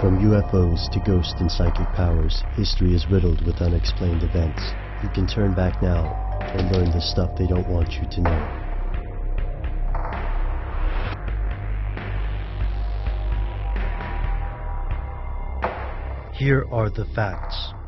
From UFOs to ghost and psychic powers, history is riddled with unexplained events. You can turn back now and learn the stuff they don't want you to know. Here are the facts.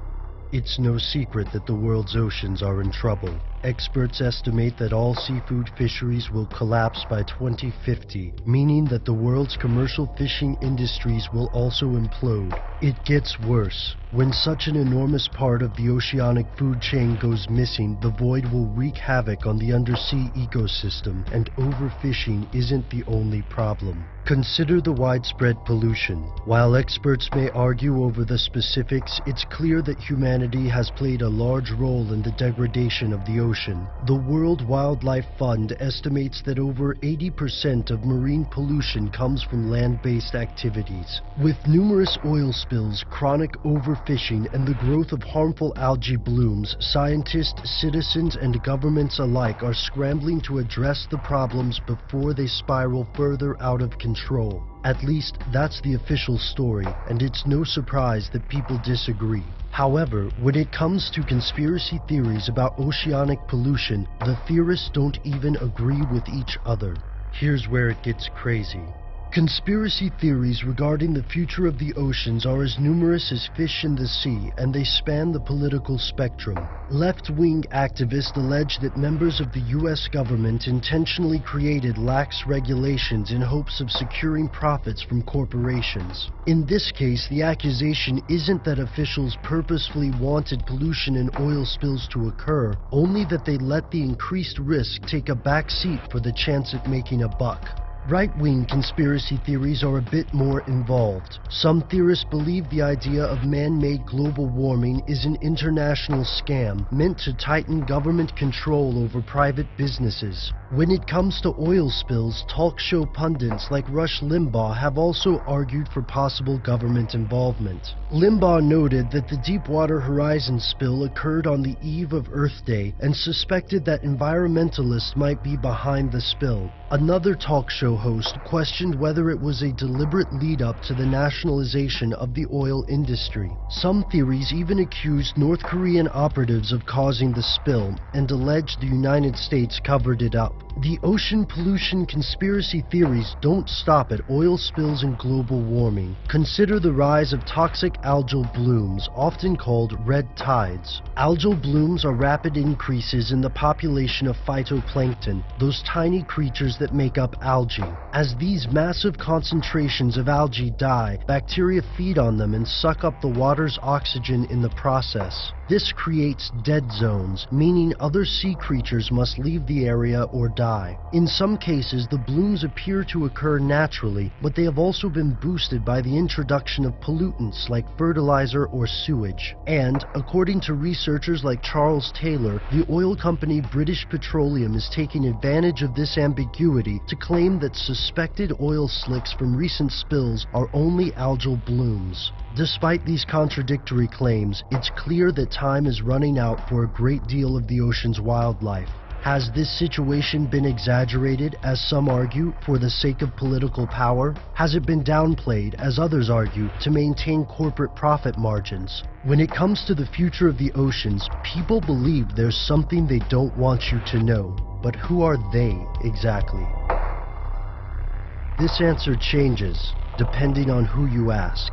It's no secret that the world's oceans are in trouble. Experts estimate that all seafood fisheries will collapse by 2050, meaning that the world's commercial fishing industries will also implode. It gets worse. When such an enormous part of the oceanic food chain goes missing, the void will wreak havoc on the undersea ecosystem, and overfishing isn't the only problem. Consider the widespread pollution. While experts may argue over the specifics, it's clear that humanity has played a large role in the degradation of the ocean. The World Wildlife Fund estimates that over 80% of marine pollution comes from land-based activities. With numerous oil spills, chronic overfishing, and the growth of harmful algae blooms, scientists, citizens, and governments alike are scrambling to address the problems before they spiral further out of control control. At least that's the official story, and it's no surprise that people disagree. However, when it comes to conspiracy theories about oceanic pollution, the theorists don't even agree with each other. Here's where it gets crazy. Conspiracy theories regarding the future of the oceans are as numerous as fish in the sea, and they span the political spectrum. Left-wing activists allege that members of the US government intentionally created lax regulations in hopes of securing profits from corporations. In this case, the accusation isn't that officials purposefully wanted pollution and oil spills to occur, only that they let the increased risk take a back seat for the chance at making a buck. Right-wing conspiracy theories are a bit more involved. Some theorists believe the idea of man-made global warming is an international scam meant to tighten government control over private businesses. When it comes to oil spills, talk show pundits like Rush Limbaugh have also argued for possible government involvement. Limbaugh noted that the Deepwater Horizon spill occurred on the eve of Earth Day and suspected that environmentalists might be behind the spill. Another talk show host questioned whether it was a deliberate lead-up to the nationalization of the oil industry. Some theories even accused North Korean operatives of causing the spill and alleged the United States covered it up. The ocean pollution conspiracy theories don't stop at oil spills and global warming. Consider the rise of toxic algal blooms, often called red tides. Algal blooms are rapid increases in the population of phytoplankton, those tiny creatures that make up algae. As these massive concentrations of algae die, bacteria feed on them and suck up the water's oxygen in the process. This creates dead zones, meaning other sea creatures must leave the area or die. In some cases, the blooms appear to occur naturally, but they have also been boosted by the introduction of pollutants like fertilizer or sewage. And, according to researchers like Charles Taylor, the oil company British Petroleum is taking advantage of this ambiguity to claim that suspected oil slicks from recent spills are only algal blooms. Despite these contradictory claims, it's clear that time is running out for a great deal of the ocean's wildlife. Has this situation been exaggerated, as some argue, for the sake of political power? Has it been downplayed, as others argue, to maintain corporate profit margins? When it comes to the future of the oceans, people believe there's something they don't want you to know. But who are they exactly? This answer changes depending on who you ask.